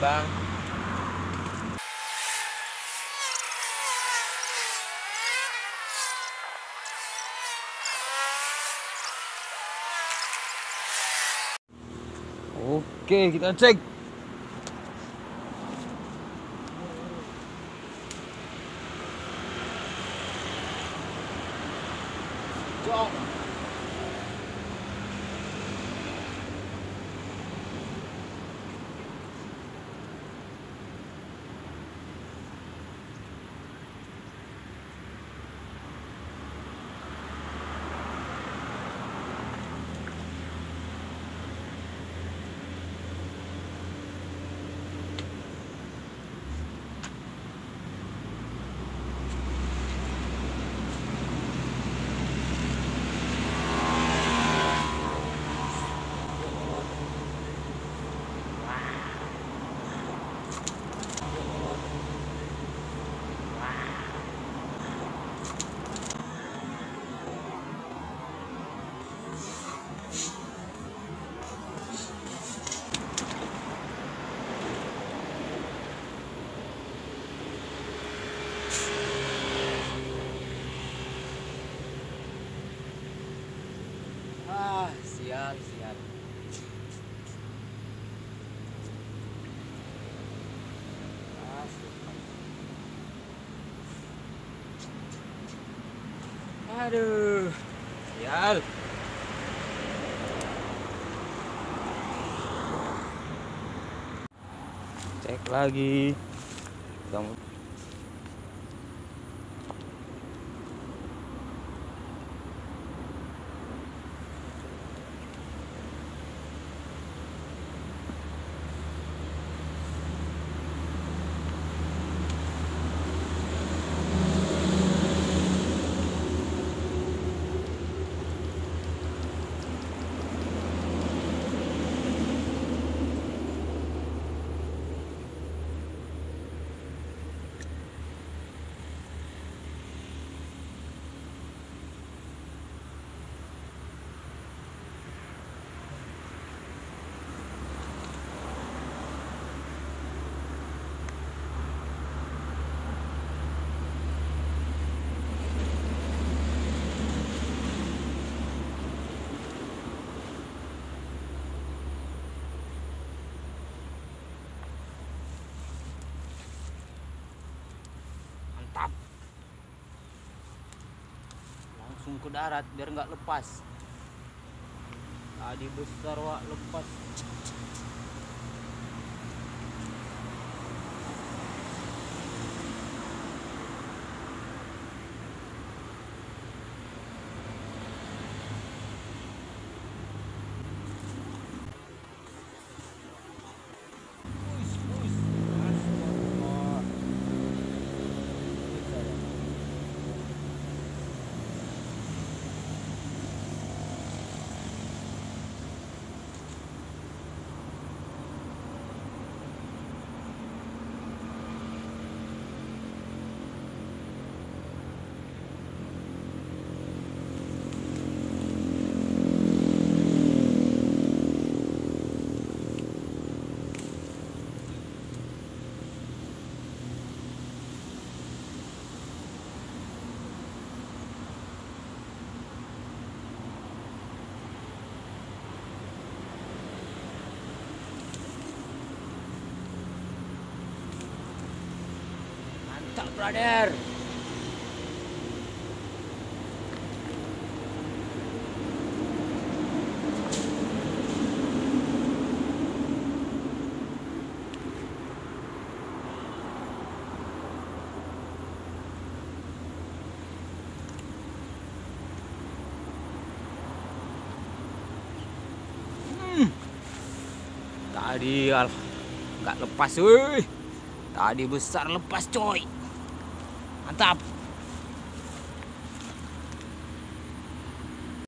Bang. Oke kita cek Ah, sial, sial. Ah, sial. Aduh, sial. Cek lagi. Kamu mantap. Langsung ke darat biar nggak lepas. Tadi besar wak lepas. Mantap, brother. Hmm. Tadi nggak lepas, woi. Tadi besar lepas, coy. Mantap.